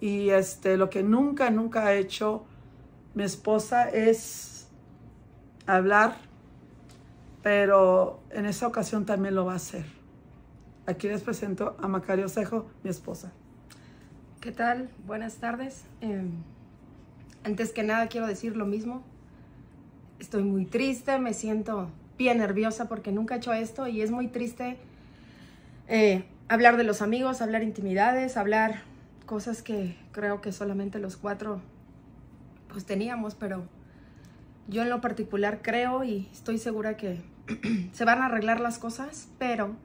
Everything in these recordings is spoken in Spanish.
Y este, lo que nunca, nunca ha hecho mi esposa es hablar, pero en esa ocasión también lo va a hacer. Aquí les presento a Macario Cejo, mi esposa. ¿Qué tal? Buenas tardes. Eh, antes que nada quiero decir lo mismo. Estoy muy triste, me siento bien nerviosa porque nunca he hecho esto y es muy triste eh, hablar de los amigos, hablar intimidades, hablar cosas que creo que solamente los cuatro pues teníamos, pero yo en lo particular creo y estoy segura que se van a arreglar las cosas, pero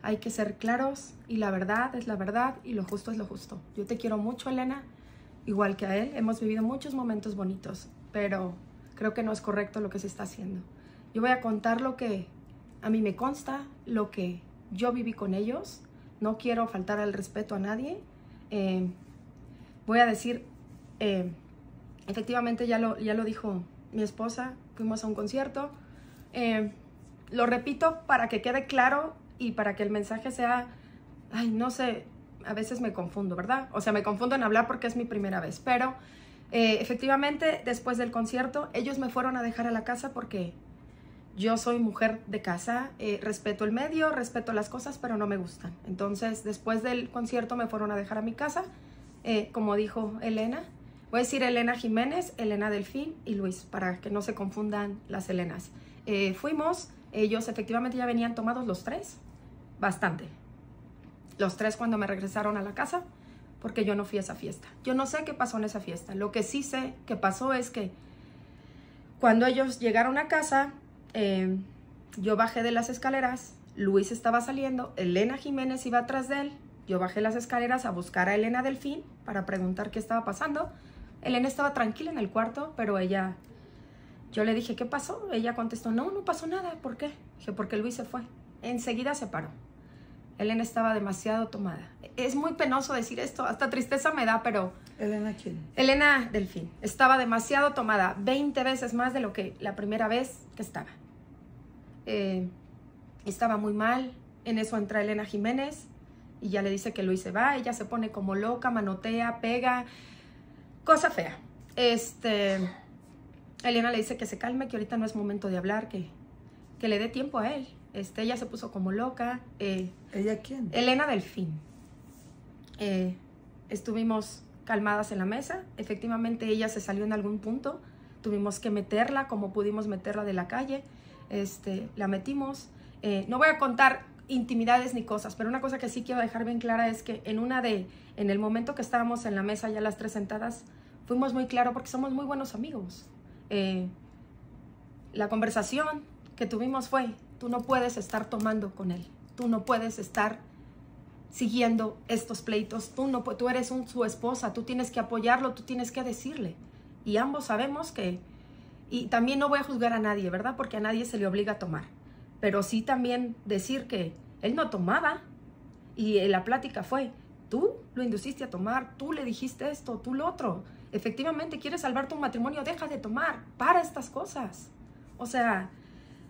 hay que ser claros y la verdad es la verdad y lo justo es lo justo. Yo te quiero mucho, Elena, igual que a él. Hemos vivido muchos momentos bonitos, pero creo que no es correcto lo que se está haciendo. Yo voy a contar lo que a mí me consta, lo que yo viví con ellos. No quiero faltar al respeto a nadie. Eh, voy a decir, eh, efectivamente ya lo, ya lo dijo mi esposa, fuimos a un concierto. Eh, lo repito para que quede claro y para que el mensaje sea, ay, no sé, a veces me confundo, ¿verdad? O sea, me confundo en hablar porque es mi primera vez, pero efectivamente después del concierto ellos me fueron a dejar a la casa porque yo soy mujer de casa, eh, respeto el medio, respeto las cosas, pero no me gustan. Entonces, después del concierto me fueron a dejar a mi casa, eh, como dijo Elena. Voy a decir Elena Jiménez, Elena Delfín y Luis, para que no se confundan las Elenas. fuimos, ellos efectivamente ya venían tomados los tres, bastante. Los tres cuando me regresaron a la casa, porque yo no fui a esa fiesta. Yo no sé qué pasó en esa fiesta. Lo que sí sé que pasó es que cuando ellos llegaron a casa, eh, yo bajé de las escaleras, Luis estaba saliendo, Elena Jiménez iba atrás de él, yo bajé las escaleras a buscar a Elena Delfín para preguntar qué estaba pasando. Elena estaba tranquila en el cuarto, pero ella, yo le dije, ¿qué pasó? Ella contestó, no, no pasó nada. ¿Por qué? Dije, porque Luis se fue. Enseguida se paró. Elena estaba demasiado tomada. Es muy penoso decir esto, hasta tristeza me da, pero... ¿Elena quién? Elena Delfín. Estaba demasiado tomada, 20 veces más de lo que la primera vez que estaba. Eh, estaba muy mal, en eso entra Elena Jiménez y ya le dice que Luis se va, ella se pone como loca, manotea, pega, cosa fea. Este, Elena le dice que se calme, que ahorita no es momento de hablar, que, que le dé tiempo a él. Este, ella se puso como loca. Eh, ¿Ella quién? Elena Delfín. Eh, estuvimos calmadas en la mesa. Efectivamente, ella se salió en algún punto. Tuvimos que meterla como pudimos meterla de la calle. Este, la metimos. Eh, no voy a contar intimidades ni cosas, pero una cosa que sí quiero dejar bien clara es que en una de, en el momento que estábamos en la mesa ya las tres sentadas, fuimos muy claros porque somos muy buenos amigos. la conversación que tuvimos fue, Tú no puedes estar tomando con él. Tú no puedes estar siguiendo estos pleitos. Tú, no, tú eres su esposa, tú tienes que apoyarlo, tú tienes que decirle. Y ambos sabemos que... Y también no voy a juzgar a nadie, ¿verdad? Porque a nadie se le obliga a tomar. Pero sí también decir que él no tomaba. Y la plática fue, tú lo induciste a tomar, tú le dijiste esto, tú lo otro. Efectivamente, quieres salvar tu matrimonio, deja de tomar, para estas cosas. O sea,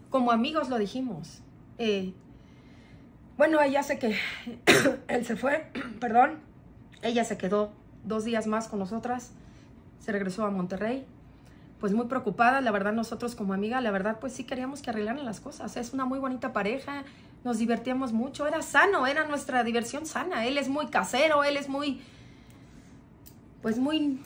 como amigos lo dijimos. Eh, bueno, ella sé que él se fue, perdón. Ella se quedó dos días más con nosotras. Se regresó a Monterrey. Pues muy preocupada, la verdad nosotros como amiga, la verdad pues sí queríamos que arreglaran las cosas. Es una muy bonita pareja, nos divertíamos mucho, era sano, era nuestra diversión sana. Él es muy casero, él es muy, pues muy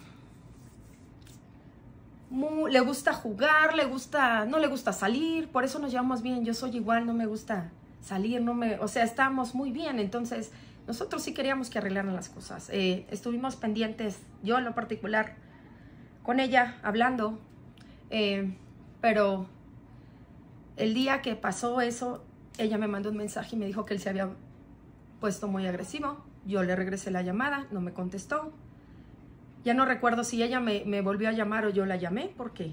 le gusta jugar, le gusta, no le gusta salir, por eso nos llevamos bien. Yo soy igual, no me gusta salir, no me, o sea, estamos muy bien. Entonces, nosotros sí queríamos que arreglaran las cosas. Eh, estuvimos pendientes, yo en lo particular, con ella hablando, eh, pero el día que pasó eso, ella me mandó un mensaje y me dijo que él se había puesto muy agresivo. Yo le regresé la llamada, no me contestó. Ya no recuerdo si ella me, volvió a llamar o yo la llamé, porque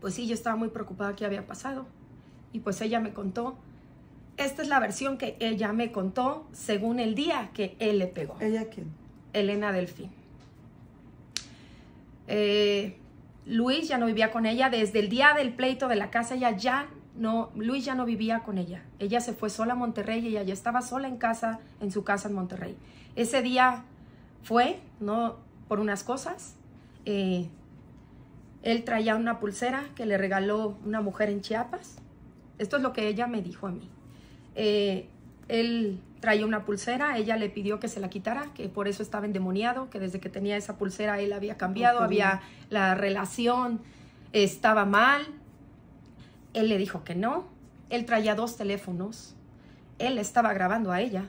pues sí, yo estaba muy preocupada qué había pasado. Y pues ella me contó. Esta es la versión que ella me contó según el día que él le pegó. ¿Ella quién? Elena Delfín. Eh, Luis ya no vivía con ella desde el día del pleito de la casa. Ella ya no, Luis ya no vivía con ella. Ella se fue sola a Monterrey y ella ya estaba sola en casa, en su casa en Monterrey. Ese día fue, no por unas cosas. Eh, él traía una pulsera que le regaló una mujer en Chiapas. Esto es lo que ella me dijo a mí. Eh, él traía una pulsera, ella le pidió que se la quitara, que por eso estaba endemoniado, que desde que tenía esa pulsera él había cambiado, había la relación estaba mal. Él le dijo que no. Él traía dos teléfonos. Él estaba grabando a ella.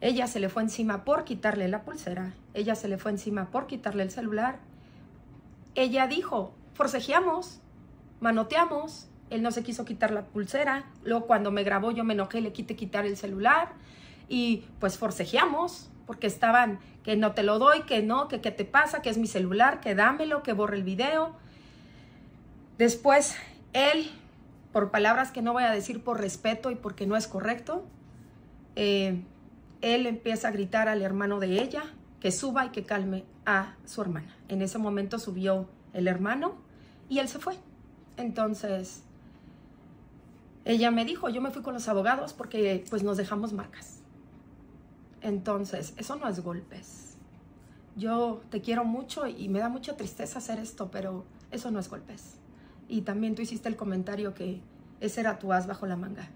Ella se le fue encima por quitarle la pulsera. Ella se le fue encima por quitarle el celular. Ella dijo, forcejeamos, manoteamos. Él no se quiso quitar la pulsera. Luego cuando me grabó yo me enojé, le quité quitar el celular. Y pues forcejeamos, porque estaban que no te lo doy, que no, que qué te pasa, que es mi celular, que dámelo, que borre el video. Después, él, por palabras que no voy a decir por respeto y porque no es correcto, eh, él empieza a gritar al hermano de ella que suba y que calme a su hermana. En ese momento subió el hermano y él se fue. Entonces, ella me dijo, yo me fui con los abogados porque pues nos dejamos marcas. Entonces, eso no es golpes. Yo te quiero mucho y me da mucha tristeza hacer esto, pero eso no es golpes. Y también tú hiciste el comentario que ese era tu as bajo la manga.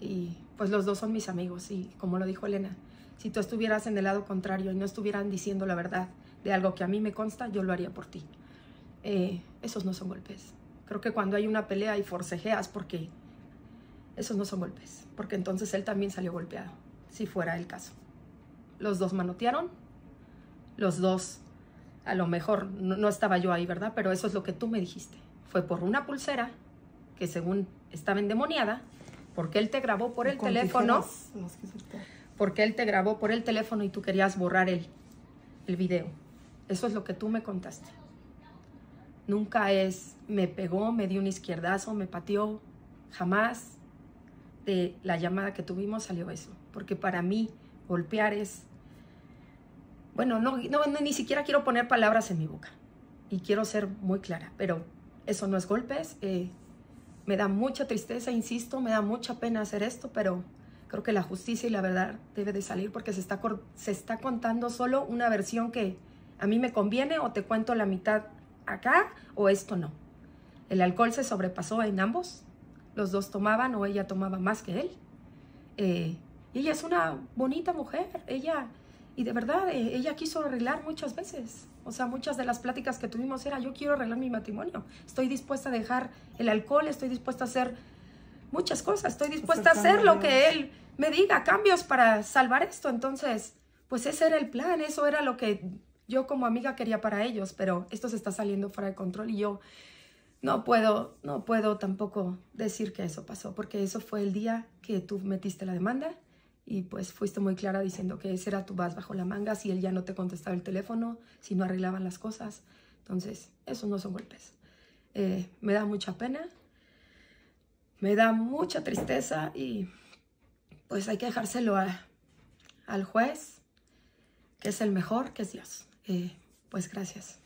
Y pues los dos son mis amigos y como lo dijo Elena, si tú estuvieras en el lado contrario y no estuvieran diciendo la verdad de algo que a mí me consta, yo lo haría por ti. Eh, esos no son golpes. Creo que cuando hay una pelea y forcejeas, porque esos no son golpes, porque entonces él también salió golpeado, si fuera el caso. Los dos manotearon, los dos, a lo mejor no, no estaba yo ahí, ¿verdad? Pero eso es lo que tú me dijiste. Fue por una pulsera que según estaba endemoniada, porque él te grabó por el teléfono, porque él te grabó por el teléfono y tú querías borrar el, el video. Eso es lo que tú me contaste. Nunca es, me pegó, me dio un izquierdazo, me pateó, jamás de la llamada que tuvimos salió eso. Porque para mí golpear es, bueno, no, no, ni siquiera quiero poner palabras en mi boca. Y quiero ser muy clara, pero eso no es golpes. Eh, me da mucha tristeza, insisto, me da mucha pena hacer esto, pero creo que la justicia y la verdad debe de salir porque se está, se está contando solo una versión que a mí me conviene o te cuento la mitad acá o esto no. El alcohol se sobrepasó en ambos, los dos tomaban o ella tomaba más que él. Eh, y ella es una bonita mujer, ella, y de verdad, eh, ella quiso arreglar muchas veces. O sea, muchas de las pláticas que tuvimos era, yo quiero arreglar mi matrimonio, estoy dispuesta a dejar el alcohol, estoy dispuesta a hacer muchas cosas, estoy dispuesta a hacer lo que él me diga, cambios para salvar esto. Entonces, pues ese era el plan, eso era lo que yo como amiga quería para ellos, pero esto se está saliendo fuera de control y yo no puedo, no puedo tampoco decir que eso pasó, porque eso fue el día que tú metiste la demanda y pues fuiste muy clara diciendo que ese era tu vas bajo la manga si él ya no te contestaba el teléfono, si no arreglaban las cosas. Entonces, esos no son golpes. Eh, me da mucha pena, me da mucha tristeza y pues hay que dejárselo al juez, que es el mejor, que es Dios. Eh, pues gracias.